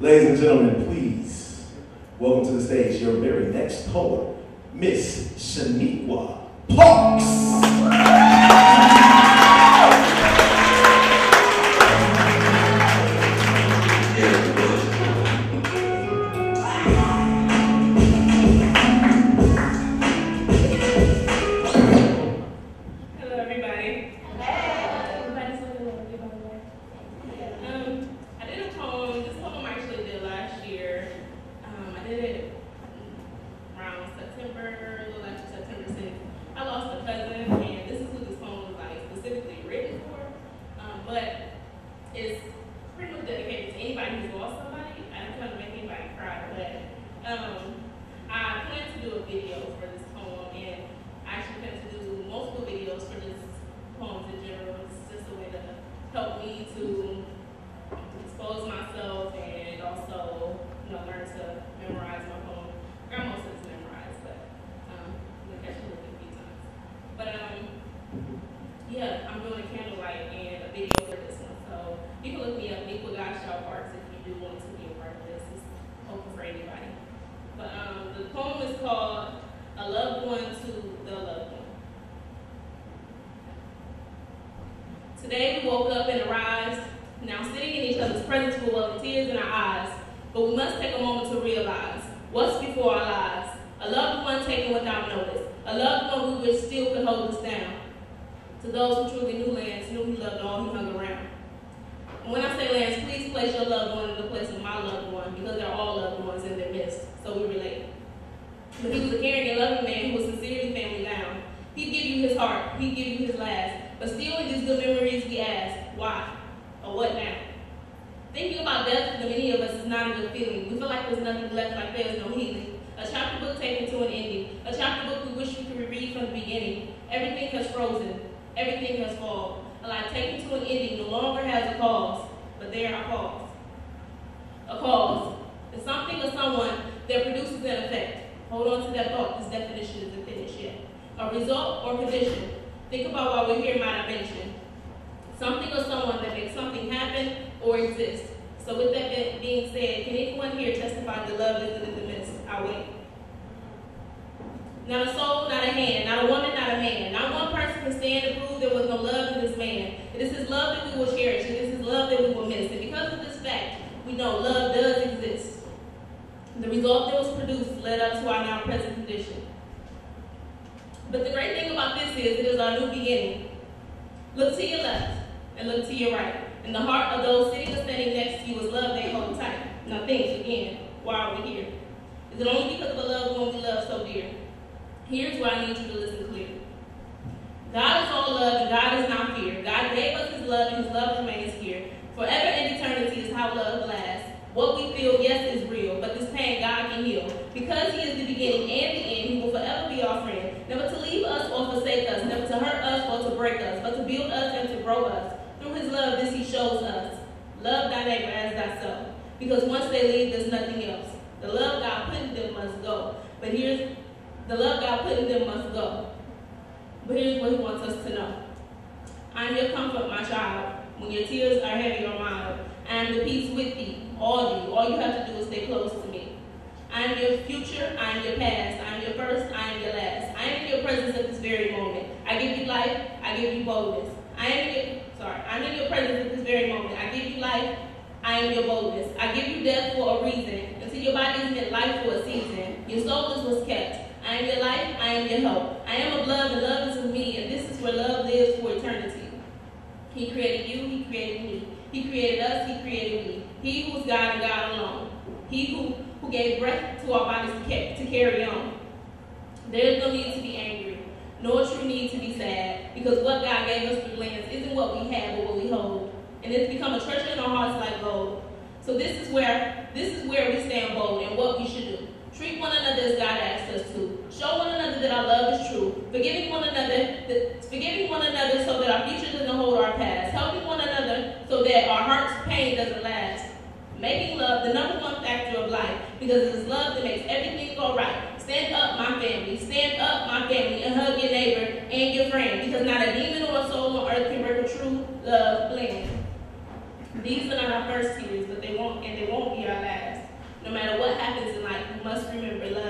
Ladies and gentlemen, please welcome to the stage your very next poet, Miss Shaniqua Parks. It's pretty much dedicated to anybody who's lost somebody. I don't try to make anybody cry, but um, I plan to do a video for this poem, and I actually plan to do multiple videos for this poems in general. It's just a way to help me to expose myself and also, you know, learn to memorize my poem. Grandma says memorized, but um, catch me looking a few times. But um, yeah, I'm doing a candlelight and a video for this one. So you can look me up, Niqua Gottschall Parks, if you do want to be a part of this. It's open for anybody. But um, the poem is called A Loved One to the Loved One. Today we woke up and arrived, now sitting in each other's presence with welling tears in our eyes. But we must take a moment to realize what's before our lives. A loved one taken without notice. A loved one we wish still could hold us down. To those who truly knew Lance, knew he loved all he hung around. When I say Lance, please place your loved one in the place of my loved one because they're all loved ones in their midst, so we relate. But he was a caring and loving man who was sincerely family bound. He'd give you his heart, he'd give you his last, but still in these good memories we ask, why? Or what now? Thinking about death for many of us is not a good feeling. We feel like there's nothing left, like there's no healing. A chapter book taken to an ending. A chapter book we wish we could reread from the beginning. Everything has frozen. Everything has fallen. A life taken to an ending no longer has a cause, but there are cause. A cause is something or someone that produces an effect. Hold on to that thought. This definition isn't finished yet. A result or condition. Think about why we're here might I mention. Something or someone that makes something happen or exist. So with that being said, can anyone here testify that love isn't in the midst? I wait. Not a soul, not a hand, not a woman, not a man. Not one person can stand to prove there was no love in this man. It is his love that we will cherish. and It is his love that we will miss. And because of this fact, we know love does exist. The result that was produced led up to our now present condition. But the great thing about this is it is our new beginning. Look to your left and look to your right. In the heart of those sitting or standing next to you is love they hold tight. Now think again, why are we here? Is it only because of a loved one we love so dear? Here's why I need you to listen clear. God is all love and God is not fear. God gave us his love and his love remains here. Forever and eternity is how love lasts. What we feel, yes, is real, but this pain God can heal. Because he is the beginning and the end, he will forever be our friend. Never to leave us or forsake us, never to hurt us or to break us, but to build us and to grow us. Through his love, this he shows us. Love thy neighbor as thyself. Because once they leave, there's nothing else. The love God put in them must go. But here's the love God put in them must go. But here's what he wants us to know. I am your comfort, my child. When your tears are heavy or mild, I am the peace with thee, all you. All you have to do is stay close to me. I am your future, I am your past, I am your first, I am your last. I am in your presence at this very moment. I give you life, I give you boldness. I am in your, sorry, I'm in your presence at this very moment. I give you life, I am your boldness. I give you death for a reason. Until your body is meant life for a season. Your soul is what's kept. I am your life, I am your hope. I am of love, and love is of me, and this is where love lives for eternity. He created you, he created me. He created us, he created me. He who is God and God alone. He who, who gave breath to our bodies to, to carry on. There is no need to be angry, nor true need to be sad, because what God gave us through Lance isn't what we have, but what we hold. And it's become a treasure in our hearts like gold. So this is where this is where we stand bold and what we should do. Treat one another as God asks us to. Show one another that our love is true forgiving one another, forgiving one another so that our future doesn't hold our past, helping one another so that our heart's pain doesn't last, making love the number one factor of life because it's love that makes everything go right. Stand up, my family. Stand up, my family, and hug your neighbor and your friend because not a demon or a soul on earth can break a true love plan. These are not our first tears, but they won't, and they won't be our last. No matter what happens in life, we must remember love